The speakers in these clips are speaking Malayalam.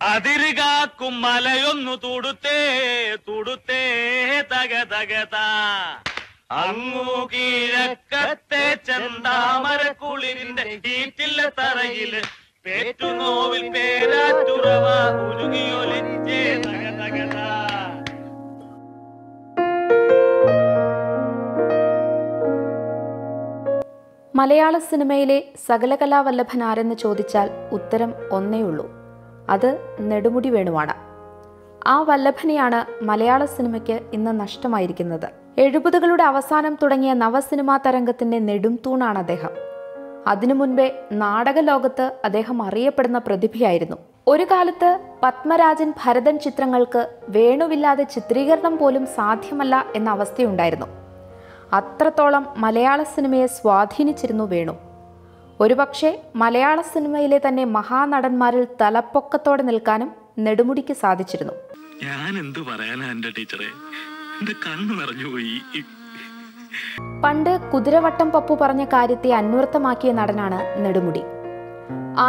അതിരുകാക്കും മലയൊന്നു തുടുത്തേ തുടുത്തേ തക തകത അങ്ങു കിഴക്കത്തെ ചെന്താമരക്കുളിരിന്റെ ഈറ്റില്ല തറയിൽ പേറ്റുനോവിൽ പേരാറ്റുറവ ഉരുകിയൊലിച്ചേ തക തകത മലയാള സിനിമയിലെ സകലകലാവല്ലഭൻ ആരെന്ന് ചോദിച്ചാൽ ഉത്തരം ഒന്നേയുള്ളൂ. അത് നെടുമുടി വേണുവാണ്. ആ വല്ലഭനെയാണ് മലയാള സിനിമയ്ക്ക് ഇന്ന് നഷ്ടമായിരിക്കുന്നത്. എഴുപതുകളുടെ അവസാനം തുടങ്ങിയ നവസിനിമാ തരംഗത്തിന്റെ നെടും തൂണാണ് അദ്ദേഹം. അതിനു മുൻപേ നാടക ലോകത്ത് അദ്ദേഹം അറിയപ്പെടുന്ന പ്രതിഭയായിരുന്നു. ഒരു കാലത്ത് പത്മരാജൻ ഭരതൻ ചിത്രങ്ങൾക്ക് വേണുവില്ലാതെ ചിത്രീകരണം പോലും സാധ്യമല്ല എന്ന അവസ്ഥയുണ്ടായിരുന്നു. അത്രത്തോളം മലയാള സിനിമയെ സ്വാധീനിച്ചിരുന്നു വേണു. ഒരുപക്ഷെ മലയാള സിനിമയിലെ തന്നെ മഹാനടന്മാരിൽ തലപ്പൊക്കത്തോടെ നിൽക്കാനും നെടുമുടിക്ക് സാധിച്ചിരുന്നു. ഞാൻ എന്തു പറയാനാ എന്റെ ടീച്ചറെ? എന്റെ കണ്ണു നിറഞ്ഞുപോയി പണ്ട് കുതിരവട്ടം പപ്പു പറഞ്ഞ കാര്യത്തെ അന്വർത്ഥമാക്കിയ നടനാണ് നെടുമുടി.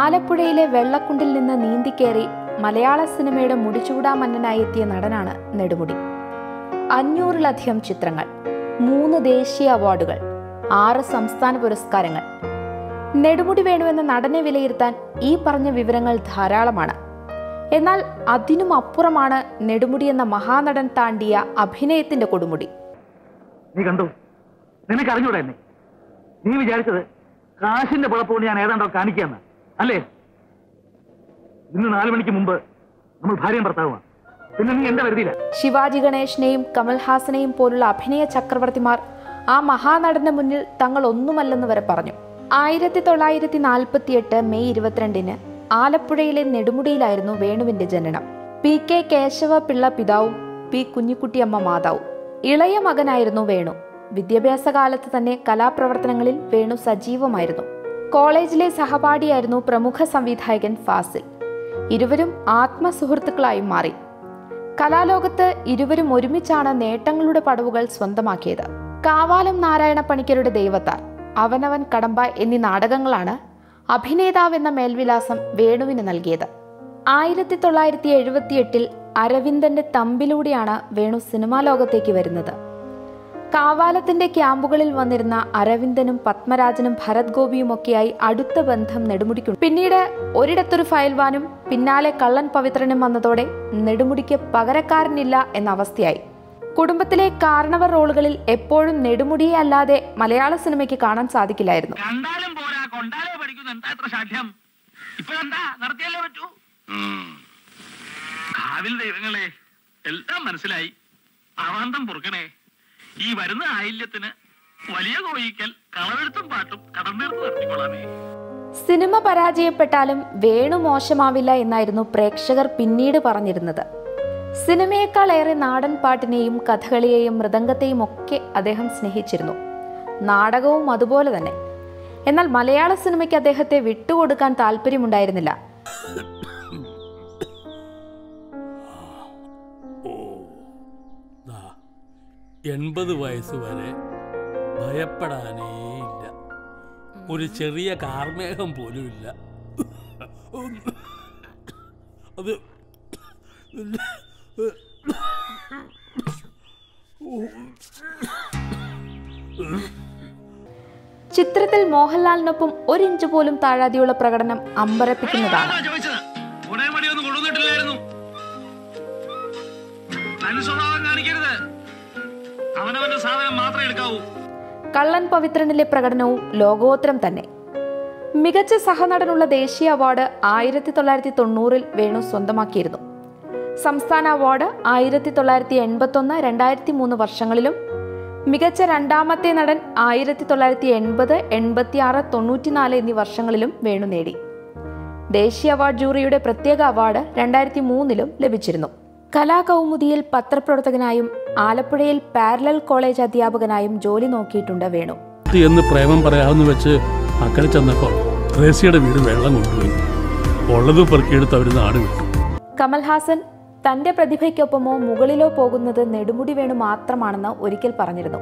ആലപ്പുഴയിലെ വെള്ളക്കുണ്ടിൽ നിന്ന് നീന്തിക്കേറി മലയാള സിനിമയുടെ മുടിചൂടാ മന്നനായി എത്തിയ നടനാണ് നെടുമുടി. അഞ്ഞൂറിലധികം ചിത്രങ്ങൾ മൂന്ന് ദേശീയ അവാർഡുകൾ ആറ് സംസ്ഥാന പുരസ്കാരങ്ങൾ നെടുമുടി വേണുവെന്ന നടനെ വിലയിരുത്താൻ ഈ പറഞ്ഞ വിവരങ്ങൾ ധാരാളമാണ്. എന്നാൽ അതിനും അപ്പുറമാണ് നെടുമുടി എന്ന മഹാനടൻ താണ്ടിയ അഭിനയത്തിന്റെ കൊടുമുടി. നീ കണ്ടു? നിനക്ക് അറിഞ്ഞൂടെ നീ വിചാരിച്ചത് കാശിന്റെ പുഴപ്പുകൊണ്ട് ഞാൻ ഏതാണ്ടോ കാണിക്കാന്ന് അല്ലേ? ഇന്ന് നാലു മണിക്ക് മുമ്പ് നമ്മൾ ഭാര്യയും ഭർത്താവുമാണ് പിന്നെ നീ എന്റെ വരുതിയില്ല ശിവാജി ഗണേശനെയും കമൽഹാസനെയും പോലുള്ള അഭിനയ ചക്രവർത്തിമാർ ആ മഹാനടന്റെ മുന്നിൽ തങ്ങൾ ഒന്നുമല്ലെന്ന് വരെ പറഞ്ഞു. ആയിരത്തി തൊള്ളായിരത്തി നാൽപ്പത്തിയെട്ട് മെയ് ഇരുപത്തിരണ്ടിന് ആലപ്പുഴയിലെ നെടുമുടിയിലായിരുന്നു വേണുവിന്റെ ജനനം. പി കെ കേശവ പിള്ള പിതാവും പി കുഞ്ഞിക്കുട്ടിയമ്മ മാതാവും. ഇളയ മകനായിരുന്നു വേണു. വിദ്യാഭ്യാസ കാലത്ത് തന്നെ കലാപ്രവർത്തനങ്ങളിൽ വേണു സജീവമായിരുന്നു. കോളേജിലെ സഹപാഠിയായിരുന്നു പ്രമുഖ സംവിധായകൻ ഫാസിൽ. ഇരുവരും ആത്മസുഹൃത്തുക്കളായി മാറി. കലാലോകത്ത് ഇരുവരും ഒരുമിച്ചാണ് നേട്ടങ്ങളുടെ പടവുകൾ സ്വന്തമാക്കിയത്. കാവാലം നാരായണ പണിക്കരുടെ ദൈവത്താർ അവനവൻ കടമ്പ എന്നീ നാടകങ്ങളാണ് അഭിനേതാവ് എന്ന മേൽവിലാസം വേണുവിന് നൽകിയത്. ആയിരത്തി തൊള്ളായിരത്തി എഴുപത്തിയെട്ടിൽ അരവിന്ദന്റെ തമ്പിലൂടെയാണ് വേണു സിനിമാ ലോകത്തേക്ക് വരുന്നത്. കാവാലത്തിന്റെ ക്യാമ്പുകളിൽ വന്നിരുന്ന അരവിന്ദനും പത്മരാജനും ഭരത് ഗോപിയുമൊക്കെയായി അടുത്ത ബന്ധം നെടുമുടിക്കും പിന്നീട് ഒരിടത്തൊരു ഫയൽവാനും പിന്നാലെ കള്ളൻ പവിത്രനും വന്നതോടെ നെടുമുടിക്ക് പകരക്കാരനില്ല എന്ന അവസ്ഥയായി. കുടുംബത്തിലെ കാരണവർ റോളുകളിൽ എപ്പോഴും നെടുമുടിയെ അല്ലാതെ മലയാള സിനിമയ്ക്ക് കാണാൻ സാധിക്കില്ലായിരുന്നു. ദൈവങ്ങളെ എല്ലാം മനസ്സിലായി. അവാന്തം പൊറുക്കണേ. ഈ വരുന്ന ആയില്യത്തിന് വലിയ കോയിക്കൽ കളവെഴുത്തും പാട്ടും കടന്നീർത്ത് നടത്തിക്കൊള്ളാമേ. സിനിമ പരാജയപ്പെട്ടാലും വേണു മോശമാവില്ല എന്നായിരുന്നു പ്രേക്ഷകർ പിന്നീട് പറഞ്ഞിരുന്നത്. സിനിമയേക്കാൾ ഏറെ നാടൻ പാട്ടിനെയും കഥകളിയെയും മൃദംഗത്തെയും ഒക്കെ അദ്ദേഹം സ്നേഹിച്ചിരുന്നു. നാടകവും അതുപോലെ തന്നെ. എന്നാൽ മലയാള സിനിമയ്ക്ക് അദ്ദേഹത്തെ വിട്ടുകൊടുക്കാൻ താല്പര്യമുണ്ടായിരുന്നില്ല. എൺപത് വയസ്സ് വരെ ഭയപ്പെടാനേ ഇല്ല. ഒരു ചെറിയ കാർമേഘം പോലും ഇല്ല. അത് ചിത്രത്തിൽ മോഹൻലാലിനൊപ്പം ഒരു ഇഞ്ച് പോലും താഴാതെയുള്ള പ്രകടനം അമ്പരപ്പിക്കുന്നതാണ് കള്ളൻ പവിത്രനിലെ പ്രകടനവും ലോകോത്തരം തന്നെ. മികച്ച സഹനടനുള്ള ദേശീയ അവാർഡ് ആയിരത്തി തൊള്ളായിരത്തി തൊണ്ണൂറിൽ വേണു സ്വന്തമാക്കിയിരുന്നു. സംസ്ഥാന അവാർഡ് ആയിരത്തി തൊള്ളായിരത്തി എൺപത്തൊന്ന് രണ്ടായിരത്തി മൂന്ന് വർഷങ്ങളിലും മികച്ച രണ്ടാമത്തെ നടൻ ആയിരത്തി തൊള്ളായിരത്തി എൺപത് എൺപത്തിയാറ് തൊണ്ണൂറ്റിനാല് എന്നീ വർഷങ്ങളിലും വേണു നേടി. ദേശീയ അവാർഡ് ജൂറിയുടെ പ്രത്യേക അവാർഡ് രണ്ടായിരത്തി മൂന്നിലും ലഭിച്ചിരുന്നു. കലാകൗമുദിയിൽ പത്രപ്രവർത്തകനായും ആലപ്പുഴയിൽ പാരലൽ കോളേജ് അധ്യാപകനായും ജോലി നോക്കിയിട്ടുണ്ട് വേണു. എന്ന് പ്രേമം പറയാമെന്ന് വെച്ച് അക്കരെ ചെന്നപ്പോൾ വീട് വെള്ളം കൊണ്ടുപോയി. ഉള്ളത് പെറുക്കിയെടുത്ത് അവർ നാട് വിട്ടു. കമൽഹാസൻ തന്റെ പ്രതിഭയ്ക്കൊപ്പമോ മുകളിലോ പോകുന്നത് നെടുമുടി വേണു മാത്രമാണെന്ന് ഒരിക്കൽ പറഞ്ഞിരുന്നു.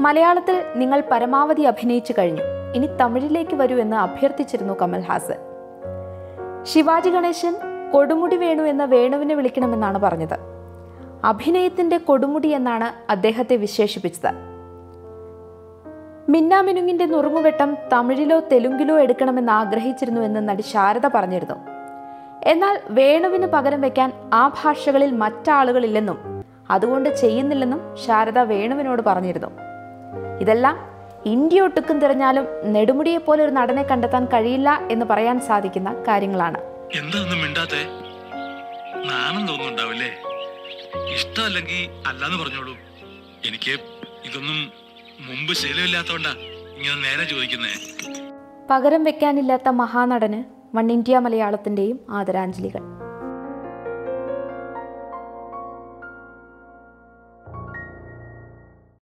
മലയാളത്തിൽ നിങ്ങൾ പരമാവധി അഭിനയിച്ചു കഴിഞ്ഞു. ഇനി തമിഴിലേക്ക് വരൂ എന്ന് അഭ്യർത്ഥിച്ചിരുന്നു കമൽഹാസൻ. ശിവാജി ഗണേശൻ കൊടുമുടി വേണു എന്ന വേണുവിനെ വിളിക്കണമെന്നാണ് പറഞ്ഞത്. അഭിനയത്തിന്റെ കൊടുമുടി എന്നാണ് അദ്ദേഹത്തെ വിശേഷിപ്പിച്ചത്. മിന്നാമിനുങ്ങിന്റെ നുറുങ്ങുവെട്ടം തമിഴിലോ തെലുങ്കിലോ എടുക്കണമെന്ന് ആഗ്രഹിച്ചിരുന്നു എന്ന് നടി ശാരദ പറഞ്ഞിരുന്നു. എന്നാൽ വേണുവിന് പകരം വെക്കാൻ ആ ഭാഷകളിൽ മറ്റാളുകളില്ലെന്നും അതുകൊണ്ട് ചെയ്യുന്നില്ലെന്നും ശാരദ വേണുവിനോട് പറഞ്ഞിരുന്നു. ഇതെല്ലാം ഇന്ത്യ ഒട്ടുക്കും തിരഞ്ഞാലും നെടുമുടിയെ പോലെ ഒരു നടനെ കണ്ടെത്താൻ കഴിയില്ല എന്ന് പറയാൻ സാധിക്കുന്ന കാര്യങ്ങളാണ്. ഇഷ്ടമല്ലെങ്കിൽ അല്ലാന്ന് പറഞ്ഞോളൂ. എനിക്ക് ഇതൊന്നും മുമ്പ് ശീലമില്ലാത്തോണ്ടാ ഇങ്ങനെ നേരെ ചോദിക്കുന്നേ. പകരം വെക്കാനില്ലാത്ത മഹാനടന് വൺ ഇന്ത്യ മലയാളത്തിന്റെയും ആദരാഞ്ജലികൾ.